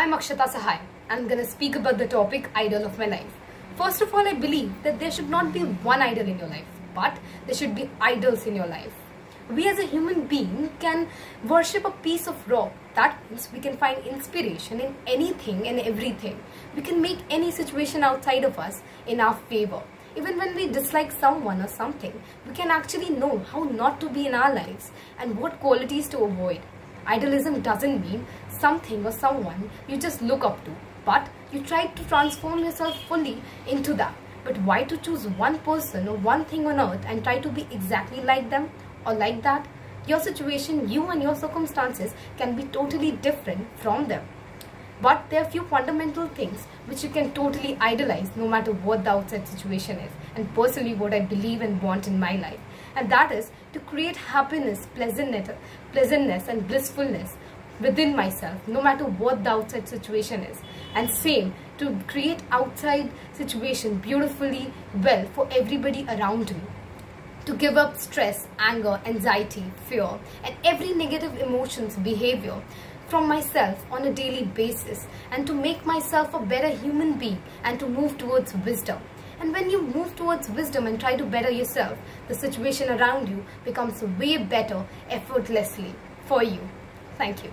I'm Akshata Sahai. I'm gonna speak about the topic idol of my life. First of all, I believe that there should not be one idol in your life, but there should be idols in your life. We as a human being can worship a piece of rock. That means we can find inspiration in anything and everything. We can make any situation outside of us in our favor. Even when we dislike someone or something, we can actually know how not to be in our lives and what qualities to avoid. Idolism doesn't mean something or someone you just look up to, but you try to transform yourself fully into that. But why to choose one person or one thing on earth and try to be exactly like them or like that? Your situation, you and your circumstances can be totally different from them. But there are few fundamental things which you can totally idolize no matter what the outside situation is. And personally what I believe and want in my life. And that is to create happiness, pleasantness, pleasantness and blissfulness within myself no matter what the outside situation is. And same to create outside situation beautifully well for everybody around me to give up stress, anger, anxiety, fear, and every negative emotions behavior from myself on a daily basis and to make myself a better human being and to move towards wisdom. And when you move towards wisdom and try to better yourself, the situation around you becomes way better effortlessly for you. Thank you.